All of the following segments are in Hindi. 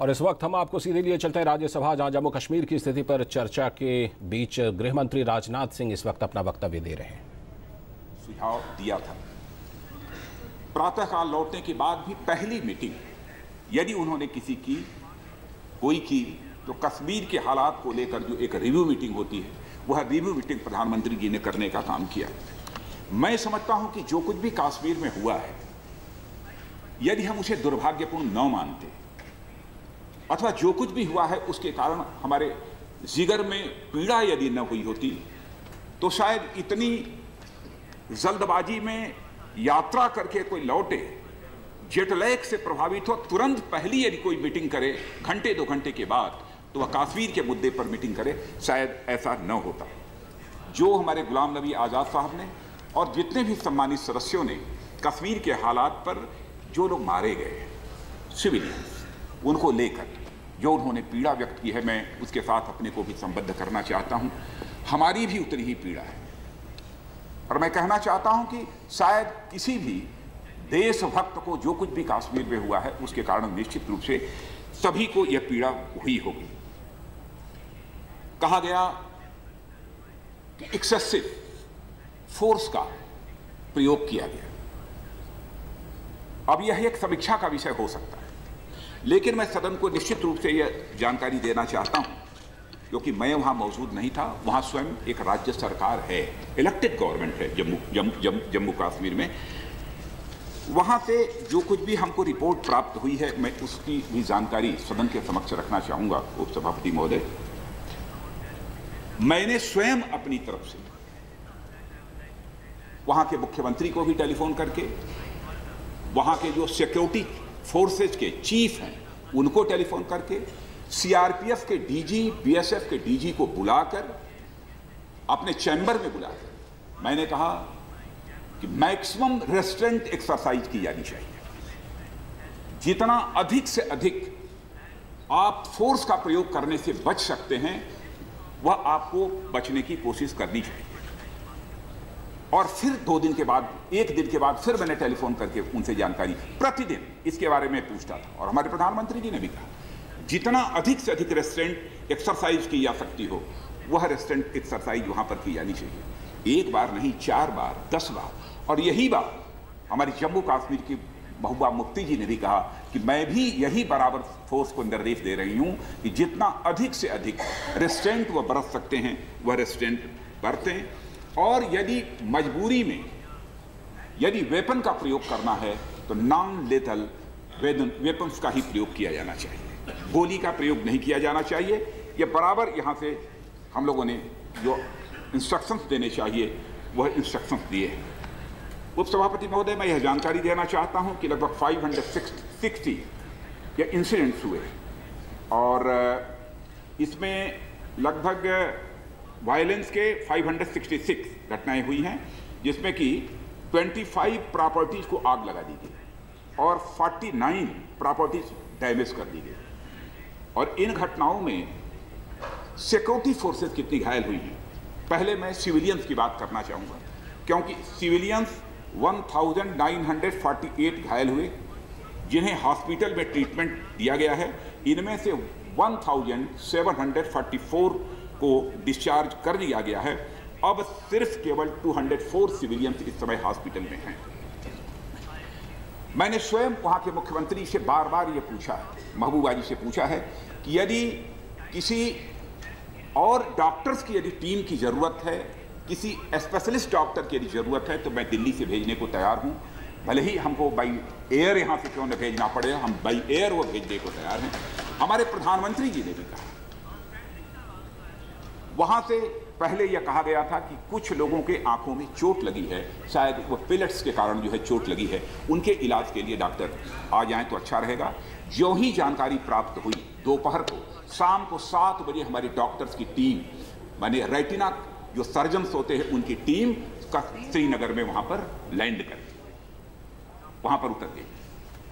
और इस वक्त हम आपको सीधे लिए चलते हैं राज्यसभा, जहाँ जम्मू कश्मीर की स्थिति पर चर्चा के बीच गृह मंत्री राजनाथ सिंह इस वक्त अपना वक्तव्य दे रहे हैं। सुझाव दिया था। प्रातःकाल लौटने के बाद भी पहली मीटिंग, यदि उन्होंने किसी की, कोई की तो कश्मीर के हालात को लेकर जो एक रिव्यू मीटिंग होती है, वह रिव्यू मीटिंग प्रधानमंत्री जी ने करने का काम किया। मैं समझता हूँ कि जो कुछ भी कश्मीर में हुआ है, यदि हम उसे दुर्भाग्यपूर्ण न मानते अथवा जो कुछ भी हुआ है, उसके कारण हमारे जिगर में पीड़ा यदि न हुई होती तो शायद इतनी जल्दबाजी में यात्रा करके कोई लौटे जेटलैक से प्रभावित हो, तुरंत पहली यदि कोई मीटिंग करे, घंटे दो घंटे के बाद तो वह काश्मीर के मुद्दे पर मीटिंग करे, शायद ऐसा न होता। जो हमारे गुलाम नबी आज़ाद साहब ने और जितने भी सम्मानित सदस्यों ने कश्मीर के हालात पर जो लोग मारे गए सिविलियंस उनको लेकर जो उन्होंने पीड़ा व्यक्त की है, मैं उसके साथ अपने को भी संबद्ध करना चाहता हूँ। हमारी भी उतनी ही पीड़ा है। और मैं कहना चाहता हूँ कि शायद किसी भी देशभक्त को जो कुछ भी कश्मीर में हुआ है, उसके कारण निश्चित रूप से सभी को यह पीड़ा हुई होगी। कहा गया कि एक्सेसिव फोर्स का प्रयोग किया गया। अब यह एक समीक्षा का विषय हो सकता है। लेकिन मैं सदन को निश्चित रूप से यह जानकारी देना चाहता हूँ क्योंकि मैं वहाँ मौजूद नहीं था वहाँ स्वयं एक राज्य सरकार है इलेक्टेड गवर्नमेंट है जम्मू जम्मू जम्मू, कश्मीर में। वहाँ से जो कुछ भी हमको रिपोर्ट प्राप्त हुई है मैं उसकी भी जानकारी सदन के समक्ष रखना चाहूँगा उपसभापति महोदय। मैंने स्वयं अपनी तरफ़ से वहाँ के मुख्यमंत्री को भी टेलीफोन करके वहाँ के जो सिक्योरिटी फोर्सेज के चीफ हैं, उनको टेलीफोन करके सीआरपीएफ के डीजी, बीएसएफ के डीजी को बुलाकर, अपने चैम्बर में बुलाकर, मैंने कहा कि मैक्सिमम रेस्टोरेंट एक्सरसाइज की जानी चाहिए। जितना अधिक से अधिक आप फोर्स का प्रयोग करने से बच सकते हैं, वह आपको बचने की कोशिश करनी चाहिए। और फिर दो दिन के बाद, एक दिन के बाद फिर मैंने टेलीफोन करके उनसे जानकारी प्रतिदिन इसके बारे में पूछता था और हमारे प्रधानमंत्री जी ने भी कहा, जितना अधिक से अधिक रेस्टोरेंट एक्सरसाइज की जा सकती हो, वह रेस्टोरेंट एक्सरसाइज वहाँ पर की जानी चाहिए। एक बार नहीं, चार बार, दस बार। और यही बात हमारी जम्मू कश्मीर की महबूबा मुफ्ती जी ने भी कहा कि मैं भी यही बराबर फोर्स को निर्देश दे रही हूँ कि जितना अधिक से अधिक रेस्टोरेंट वह बरत सकते हैं, वह रेस्टोरेंट बरतें। और यदि मजबूरी में यदि वेपन का प्रयोग करना है तो नॉन लेथल वेपन्स का ही प्रयोग किया जाना चाहिए। गोली का प्रयोग नहीं किया जाना चाहिए। यह बराबर यहाँ से हम लोगों ने जो इंस्ट्रक्शंस देने चाहिए, वह इंस्ट्रक्शंस दिए हैं। उपसभापति महोदय, मैं यह जानकारी देना चाहता हूँ कि लगभग 560 ये इंसिडेंट्स हुए और, इसमें लगभग वायलेंस के 566 घटनाएँ हुई हैं, जिसमें कि 25 प्रॉपर्टीज़ को आग लगा दी गई और 49 प्रॉपर्टीज़ डैमेज कर दी गई। और इन घटनाओं में सिक्योरिटी फोर्सेस कितनी घायल हुई हैं? पहले मैं सिविलियंस की बात करना चाहूँगा, क्योंकि सिविलियंस 1948 घायल हुए, जिन्हें हॉस्पिटल में ट्रीटमेंट दिया गया है। इनमें से 1744 को डिस्चार्ज कर लिया गया है। अब सिर्फ़ केवल 204 सिविलियंस इस समय हॉस्पिटल में हैं। मैंने स्वयं वहाँ के मुख्यमंत्री से बार बार ये पूछा है, महबूबा जी से पूछा है कि यदि किसी और डॉक्टर्स की यदि टीम की ज़रूरत है, किसी स्पेशलिस्ट डॉक्टर की यदि ज़रूरत है तो मैं दिल्ली से भेजने को तैयार हूँ। भले ही हमको बाई एयर यहाँ से क्यों न भेजना पड़े, हम बाई एयर वो भेजने को तैयार हैं। हमारे प्रधानमंत्री जी ने भी कहा। वहाँ से पहले यह कहा गया था कि कुछ लोगों के आँखों में चोट लगी है, शायद वो पिलेट्स के कारण जो है चोट लगी है। उनके इलाज के लिए डॉक्टर आ जाएँ तो अच्छा रहेगा। जो ही जानकारी प्राप्त हुई, दोपहर को, शाम को सात बजे हमारे डॉक्टर्स की टीम माने रेटिना जो सर्जन्स होते हैं, उनकी टीम श्रीनगर में वहाँ पर लैंड कर वहाँ पर उतर गई।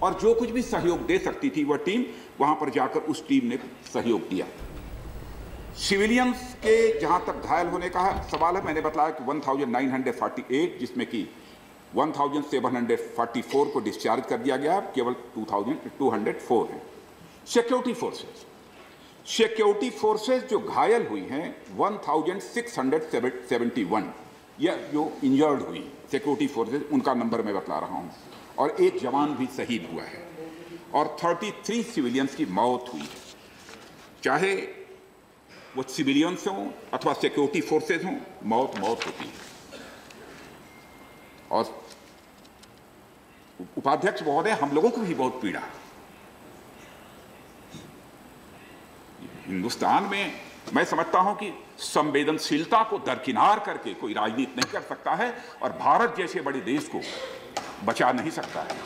और जो कुछ भी सहयोग दे सकती थी वह टीम वहाँ पर जाकर उस टीम ने सहयोग दिया सिविलियंस के जहाँ तक घायल होने का है, सवाल है मैंने बताया कि 1948 जिसमें कि 1744 को डिस्चार्ज कर दिया गया केवल 2204 है। सिक्योरिटी फोर्सेस सिक्योरिटी फोर्सेस जो घायल हुई हैं 1671 या जो इंजर्ड हुई सिक्योरिटी फोर्सेस उनका नंबर मैं बतला रहा हूँ और एक जवान भी शहीद हुआ है और 33 सिविलियंस की मौत हुई है। चाहे वो सिविलियंस हों अथवा सिक्योरिटी फोर्सेस हों मौत मौत होती है और उपाध्यक्ष महोदय, हम लोगों को भी बहुत पीड़ा। हिंदुस्तान में मैं समझता हूँ कि संवेदनशीलता को दरकिनार करके कोई राजनीति नहीं कर सकता है और भारत जैसे बड़े देश को बचा नहीं सकता है।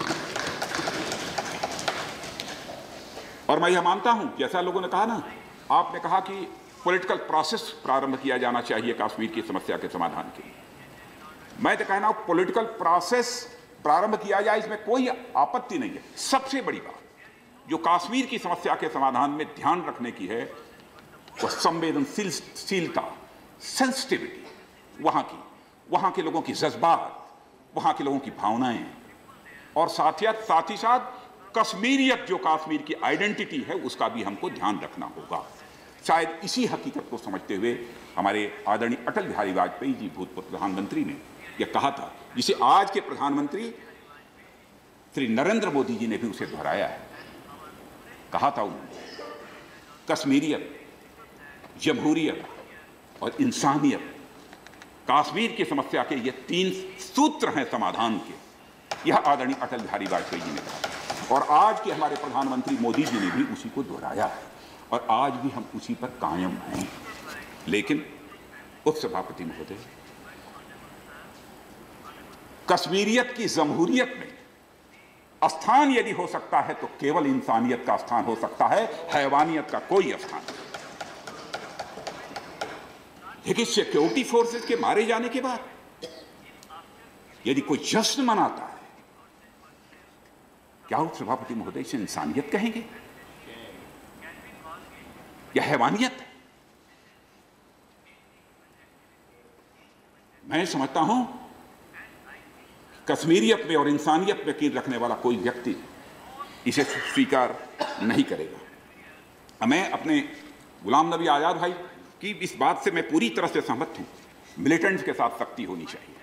और मैं यह मानता हूँ, जैसा लोगों ने कहा ना, आपने कहा कि पॉलिटिकल प्रोसेस प्रारंभ किया जाना चाहिए कश्मीर की समस्या के समाधान के लिए। मैं तो कहना पॉलिटिकल प्रोसेस प्रारंभ किया जाए, इसमें कोई आपत्ति नहीं है। सबसे बड़ी बात, जो कश्मीर की समस्या के समाधान में ध्यान रखने की है, वह संवेदनशीलता सेंसिटिविटी वहाँ की, वहाँ के लोगों की जज्बात, वहाँ के लोगों की भावनाएँ। और साथ साथ ही साथ, कश्मीरियत जो कश्मीर की आइडेंटिटी है, उसका भी हमको ध्यान रखना होगा। शायद इसी हकीकत को समझते हुए हमारे आदरणीय अटल बिहारी वाजपेयी जी भूतपूर्व प्रधानमंत्री ने यह कहा था, जिसे आज के प्रधानमंत्री श्री नरेंद्र मोदी जी ने भी उसे दोहराया है। कहा था उन्होंने, कश्मीरियत, जमहूरियत और इंसानियत, कश्मीर की समस्या के ये तीन सूत्र हैं समाधान के, यह आदरणीय अटल बिहारी वाजपेयी जी ने कहा। और आज के हमारे प्रधानमंत्री मोदी जी ने भी उसी को दोहराया है। और आज भी हम उसी पर कायम हैं। लेकिन उपसभापति महोदय, कश्मीरियत की जमहूरियत में स्थान यदि हो सकता है तो केवल इंसानियत का स्थान हो सकता है, हैवानियत का कोई स्थान लेकिन सिक्योरिटी फोर्सेस के मारे जाने के बाद यदि कोई जश्न मनाता है, क्या उस सभापति महोदय से इंसानियत कहेंगे? या हैवानियत है? मैं समझता हूँ, कश्मीरियत में और इंसानियत में कीन रखने वाला कोई व्यक्ति इसे स्वीकार नहीं करेगा। मैं अपने गुलाम नबी आज़ाद भाई की इस बात से मैं पूरी तरह से सहमत हूँ मिलिटेंट्स के साथ सख्ती होनी चाहिए।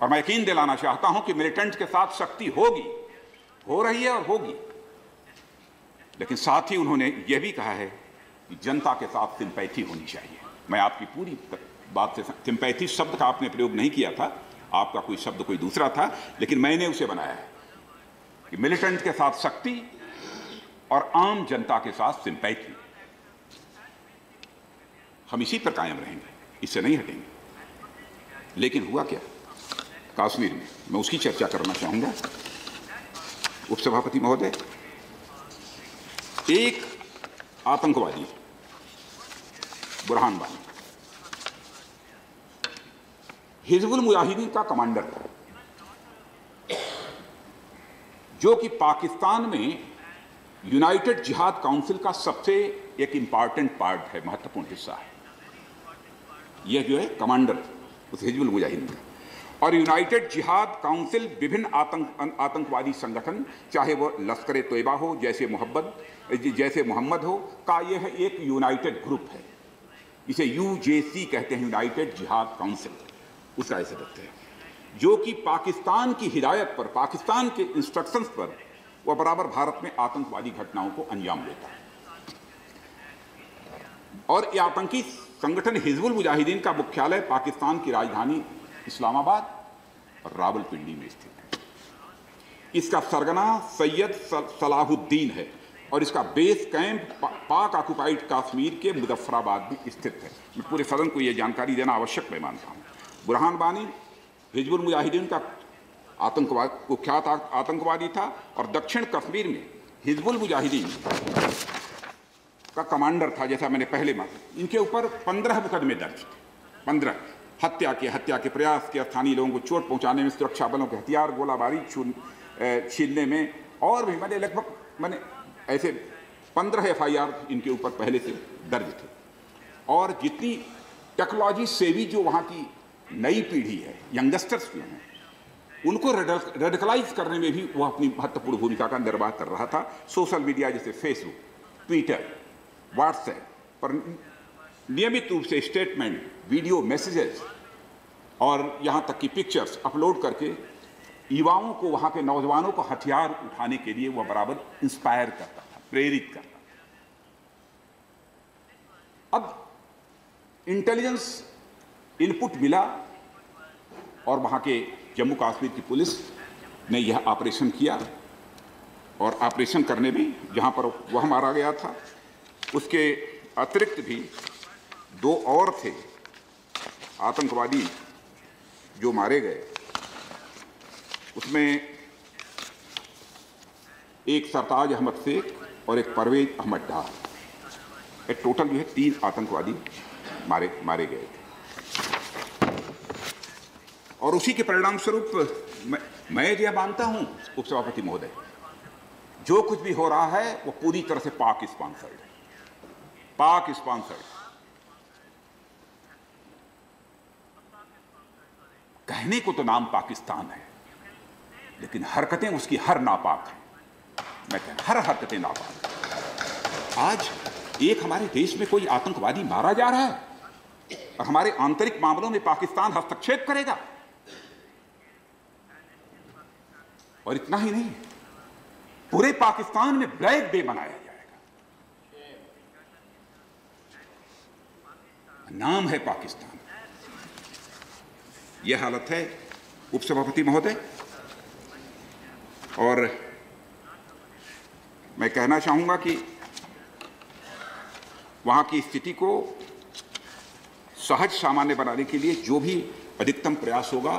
और मैं यकीन दिलाना चाहता हूँ कि मिलिटेंट्स के साथ सख्ती होगी, हो रही है और होगी। लेकिन साथ ही उन्होंने यह भी कहा है कि जनता के साथ सिंपैथी होनी चाहिए। मैं आपकी पूरी बात से सिंपैथी शब्द का आपने प्रयोग नहीं किया था, आपका कोई शब्द कोई दूसरा था, लेकिन मैंने उसे बनाया है कि मिलिटेंट के साथ शक्ति और आम जनता के साथ सिंपैथी हम इसी पर कायम रहेंगे, इससे नहीं हटेंगे। लेकिन हुआ क्या? कश्मीर में, मैं उसकी चर्चा करना चाहूँगा। उपसभापति महोदय एक आतंकवादी, बुरहान बानी। हिजबुल मुजाहिदीन का कमांडर, जो कि पाकिस्तान में यूनाइटेड जिहाद काउंसिल का सबसे एक इंपॉर्टेंट पार्ट है, महत्वपूर्ण हिस्सा है। यह जो है, कमांडर उस हिजबुल मुजाहिदीन का। और यूनाइटेड जिहाद काउंसिल विभिन्न आतंक, आतंकवादी संगठन, चाहे वो लश्कर तोयबा हो, जैसे मोहब्बत, जैसे मोहम्मद हो, का यह एक यूनाइटेड ग्रुप है। इसे यूजेसी कहते हैं यूनाइटेड जिहाद काउंसिल उसका ऐसे रखते हैं। जो कि पाकिस्तान की हिदायत पर, पाकिस्तान के इंस्ट्रक्शंस पर, वह बराबर भारत में आतंकवादी घटनाओं को अंजाम देता है। और ये आतंकी संगठन हिजबुल मुजाहिदीन का मुख्यालय पाकिस्तान की राजधानी इस्लामाबाद और रावलपिंडी में स्थित है। इसका सरगना सैयद सलाहुद्दीन है और इसका base camp Pak occupied Kashmir के मुजफ्फराबाद में स्थित है। मैं पूरे सदन को यह जानकारी देना आवश्यक, मैं मानता हूँ। बुरहान बानी, हिजबुल मुजाहिदीन का आतंकवाद कुख्यात आतंकवादी था और दक्षिण कश्मीर में हिजबुल मुजाहिदीन का कमांडर था, जैसा मैंने पहले माना। इनके ऊपर पंद्रह मुकदमे दर्ज थे, पंद्रह। हत्या के हत्या के प्रयास के स्थानीय लोगों को चोट पहुँचाने में सुरक्षा बलों के हथियार, गोलाबारी छीनने में, और भी मैंने लगभग, मैंने ऐसे पंद्रह एफ़ इनके ऊपर पहले से दर्ज थे। और जितनी टेक्नोलॉजी सेवी जो वहाँ की नई पीढ़ी है, यंगस्टर्स जो हैं, उनको रेडिकलाइज करने में भी वह अपनी महत्वपूर्ण भूमिका का निर्वाह कर रहा था। सोशल मीडिया जैसे फेसबुक, ट्विटर, व्हाट्सएप पर नियमित रूप से स्टेटमेंट वीडियो मैसेजेस और यहाँ तक कि पिक्चर्स अपलोड करके युवाओं को, वहाँ के नौजवानों को हथियार उठाने के लिए वह बराबर इंस्पायर करता था, प्रेरित करता था। अब इंटेलिजेंस इनपुट मिला और वहाँ के जम्मू कश्मीर की पुलिस ने यह ऑपरेशन किया और ऑपरेशन करने में जहाँ पर वह मारा गया था, उसके अतिरिक्त भी दो और थे आतंकवादी जो मारे गए उसमें एक सरताज अहमद शेख और एक परवेज अहमद डार टोटल जो है तीन आतंकवादी मारे मारे गए थे। और उसी के परिणाम स्वरूप मैं, मैं यह मानता हूँ उपसभापति महोदय जो कुछ भी हो रहा है वो पूरी तरह से पाक स्पॉन्सर्ड है। पाक स्पॉन्सर्ड कहने को तो नाम पाकिस्तान है, लेकिन हरकतें उसकी हर नापाक हैं। मैं कह हर हरकतें नापाक आज एक हमारे देश में कोई आतंकवादी मारा जा रहा है और हमारे आंतरिक मामलों में पाकिस्तान हस्तक्षेप करेगा। और इतना ही नहीं, पूरे पाकिस्तान में ब्लैक डे मनाया जाएगा। नाम है पाकिस्तान। यह हालत है। उपसभापति महोदय, और मैं कहना चाहूँगा कि वहाँ की स्थिति को सहज सामान्य बनाने के लिए जो भी अधिकतम प्रयास होगा,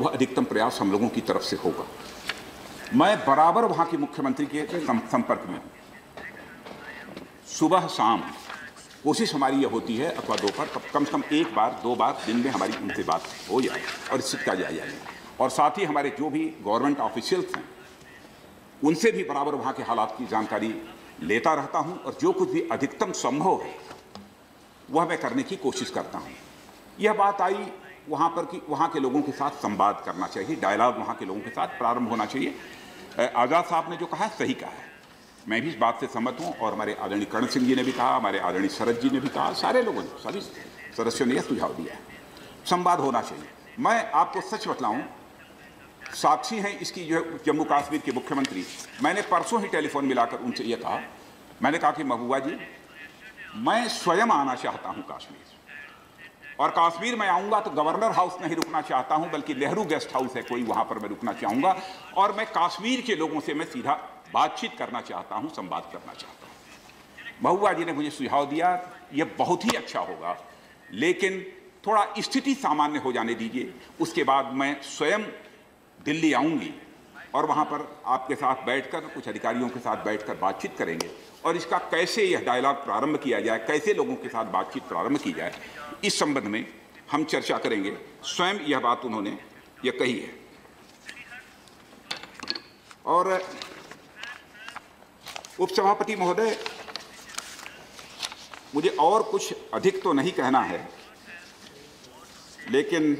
वह अधिकतम प्रयास हम लोगों की तरफ़ से होगा। मैं बराबर वहाँ के मुख्यमंत्री के संपर्क में हूँ। सुबह शाम कोशिश हमारी यह होती है, अथवा दोपहर कम से कम एक बार, दो बार दिन में हमारी उनसे बात हो जाए और स्थिति का जायजा और साथ ही हमारे जो भी गवर्नमेंट ऑफिशियल्स हैं, उनसे भी बराबर वहाँ के हालात की जानकारी लेता रहता हूँ और जो कुछ भी अधिकतम संभव है, वह मैं करने की कोशिश करता हूँ। यह बात आई वहाँ पर कि वहाँ के लोगों के साथ संवाद करना चाहिए डायलॉग वहाँ के लोगों के साथ प्रारंभ होना चाहिए। आज़ाद साहब ने जो कहा सही कहा है। मैं भी इस बात से सहमत हूँ और हमारे आदरणीय कर्ण सिंह जी ने भी कहा, हमारे आदरणीय शरद जी ने भी कहा, सारे लोगों ने, सभी सदस्यों ने यह सुझाव दिया है। संवाद होना चाहिए। मैं आपको सच बतलाऊं, साक्षी हैं इसकी जो है जम्मू कश्मीर के मुख्यमंत्री। मैंने परसों ही टेलीफोन मिलाकर उनसे यह कहा। मैंने कहा कि महबूबा जी, मैं स्वयं आना चाहता हूँ कश्मीर। और कश्मीर में आऊँगा तो गवर्नर हाउस नहीं रुकना चाहता हूँ, बल्कि नेहरू गेस्ट हाउस है, कोई वहाँ पर मैं रुकना चाहूँगा। और मैं कश्मीर के लोगों से मैं सीधा बातचीत करना चाहता हूँ, संवाद करना चाहता हूँ। महुआ जी ने मुझे सुझाव दिया यह बहुत ही अच्छा होगा, लेकिन थोड़ा स्थिति सामान्य हो जाने दीजिए। उसके बाद मैं स्वयं दिल्ली आऊँगी और वहाँ पर आपके साथ बैठकर, कुछ अधिकारियों के साथ बैठकर बातचीत करेंगे और इसका कैसे यह डायलॉग प्रारंभ किया जाए, कैसे लोगों के साथ बातचीत प्रारंभ की जाए, इस संबंध में हम चर्चा करेंगे। स्वयं यह बात उन्होंने यह कही है। और उपसभापति महोदय, मुझे और कुछ अधिक तो नहीं कहना है, लेकिन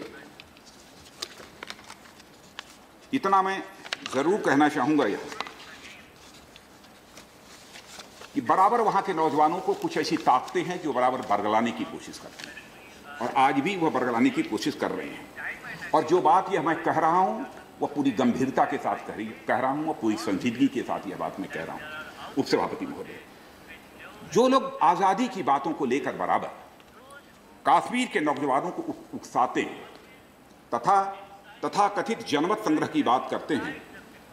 इतना मैं ज़रूर कहना चाहूँगा यह, कि बराबर वहाँ के नौजवानों को कुछ ऐसी ताकतें हैं जो बराबर बरगलाने की कोशिश करते हैं, और आज भी वह बरगलाने की कोशिश कर रहे हैं। और जो बात यह मैं कह रहा हूँ, वह पूरी गंभीरता के साथ कह रही कह रहा हूँ और पूरी संजीदगी के साथ यह बात मैं कह रहा हूँ। उपसभापति महोदय जो लोग आज़ादी की बातों को लेकर बराबर, काश्मीर के नौजवानों को उकसाते हैं, तथा तथा कथित जनमत संग्रह की बात करते हैं,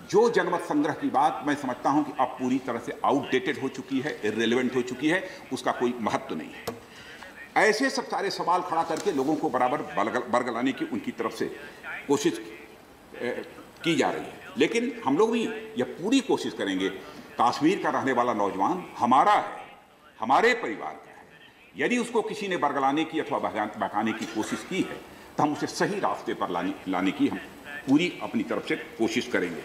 जो जनमत संग्रह की बात मैं समझता हूँ कि अब पूरी तरह से आउटडेटेड हो चुकी है इरेलीवेंट हो चुकी है, उसका कोई महत्व तो नहीं है। ऐसे सब सारे सवाल खड़ा करके लोगों को बराबर बरगलाने की उनकी तरफ़ से कोशिश की जा रही है। लेकिन हम लोग भी यह पूरी कोशिश करेंगे कश्मीर का रहने वाला नौजवान हमारा है हमारे परिवार का है। यदि उसको किसी ने बरगलाने की अथवा बहकाने की कोशिश की है तो हम उसे सही रास्ते पर लाने लाने की हम पूरी अपनी तरफ़ से कोशिश करेंगे।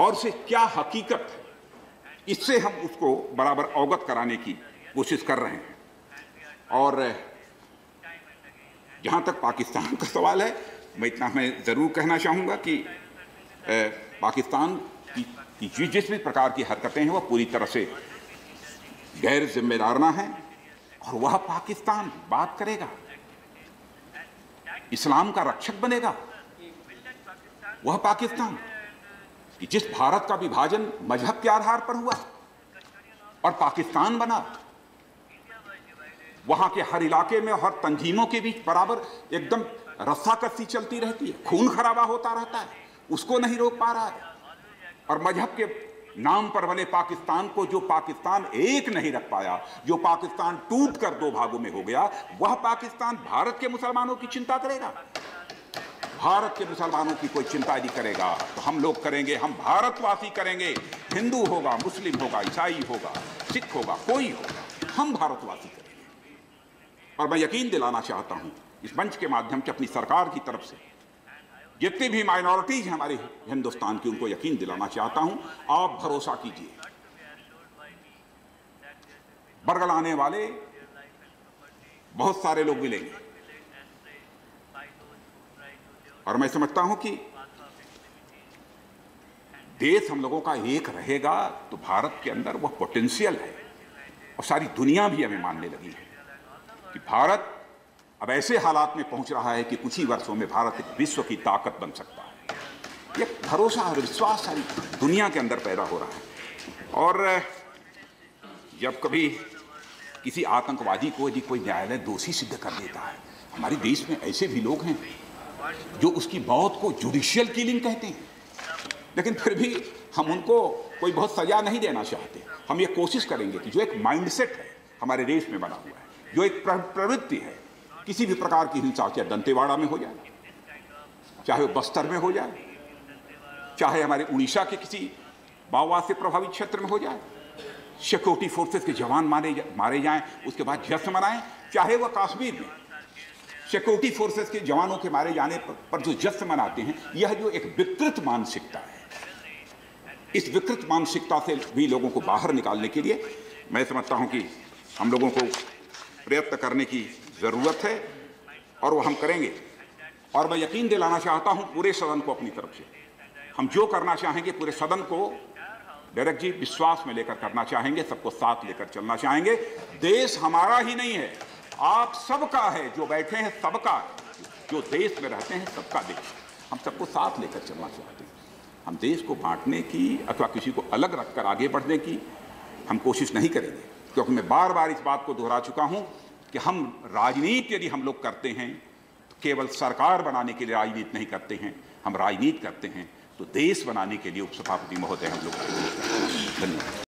और उसे क्या हकीकत? इससे हम उसको बराबर अवगत कराने की कोशिश कर रहे हैं। और जहाँ तक पाकिस्तान का सवाल है मैं इतना मैं ज़रूर कहना चाहूँगा कि पाकिस्तान की, की जिस भी प्रकार की हरकतें हैं, वह पूरी तरह से गैर जिम्मेदारना है और वह पाकिस्तान बात करेगा। इस्लाम का रक्षक बनेगा। वह पाकिस्तान कि जिस भारत का विभाजन मज़हब के आधार पर हुआ और पाकिस्तान बना, वहाँ के हर इलाके में हर तंजीमों के बीच बराबर एकदम रस्साकसी चलती रहती है, खून खराबा होता रहता है, उसको नहीं रोक पा रहा है। और मज़हब के नाम पर बने पाकिस्तान को जो पाकिस्तान एक नहीं रख पाया, जो पाकिस्तान टूट कर दो भागों में हो गया, वह पाकिस्तान भारत के मुसलमानों की चिंता करेगा। भारत के मुसलमानों की कोई चिंता नहीं करेगा तो हम लोग करेंगे, हम भारतवासी करेंगे। हिंदू होगा, मुस्लिम होगा, ईसाई होगा, सिख होगा, कोई होगा, हम भारतवासी करेंगे। और मैं यकीन दिलाना चाहता हूँ, इस मंच के माध्यम से, अपनी सरकार की तरफ़ से जितनी भी माइनॉरिटीज हैं हमारे हिंदुस्तान की, उनको यकीन दिलाना चाहता हूँ। आप भरोसा कीजिए। बरगलाने वाले, बहुत सारे लोग मिलेंगे। और मैं समझता हूँ कि देश हम लोगों का एक रहेगा तो भारत के अंदर वह पोटेंशियल है। और सारी दुनिया भी हमें मानने लगी है कि भारत अब ऐसे हालात में पहुँच रहा है कि कुछ ही वर्षों में भारत एक विश्व की ताकत बन सकता है। यह भरोसा और विश्वास सारी दुनिया के अंदर पैदा हो रहा है। और जब कभी किसी आतंकवादी को यदि कोई न्यायालय दोषी सिद्ध कर देता है, हमारे देश में ऐसे भी लोग हैं जो उसकी मौत को जुडिशियल किलिंग कहते हैं। लेकिन फिर भी हम उनको कोई बहुत सजा नहीं देना चाहते। हम ये कोशिश करेंगे कि जो एक माइंडसेट है हमारे देश में बना हुआ है, जो एक प्रवृत्ति है किसी भी प्रकार की हिंसा चाहे दंतेवाड़ा में हो जाए चाहे वो बस्तर में हो जाए चाहे हमारे उड़ीसा के किसी माओवाद से प्रभावित क्षेत्र में हो जाए सिक्योरिटी फोर्सेस के जवान मारे जा, मारे जाएँ उसके बाद जश्न मनाएँ चाहे वह कश्मीर में सिक्योरिटी फोर्सेस के जवानों के मारे जाने पर, पर जो जश्न मनाते हैं यह जो एक विकृत मानसिकता है। इस विकृत मानसिकता से भी लोगों को बाहर निकालने के लिए मैं समझता हूँ कि हम लोगों को प्रयत्न करने की ज़रूरत है और वो हम करेंगे। और मैं यकीन दिलाना चाहता हूँ पूरे सदन को अपनी तरफ़ से। हम जो करना चाहेंगे पूरे सदन को डायरेक्ट जी विश्वास में लेकर करना चाहेंगे, सबको साथ लेकर चलना चाहेंगे। देश हमारा ही नहीं है, आप सबका है, जो बैठे हैं सबका। जो देश में रहते हैं सबका देश। हम सबको साथ लेकर चलना चाहते हैं। हम देश को बांटने की अथवा किसी को अलग रखकर आगे बढ़ने की हम कोशिश नहीं करेंगे, क्योंकि मैं बार बार इस बात को दोहरा चुका हूँ कि हम राजनीति यदि हम लोग करते हैं तो केवल सरकार बनाने के लिए राजनीति नहीं करते हैं, हम राजनीति करते हैं तो देश बनाने के लिए उपसभापति महोदय हम लोग। धन्यवाद।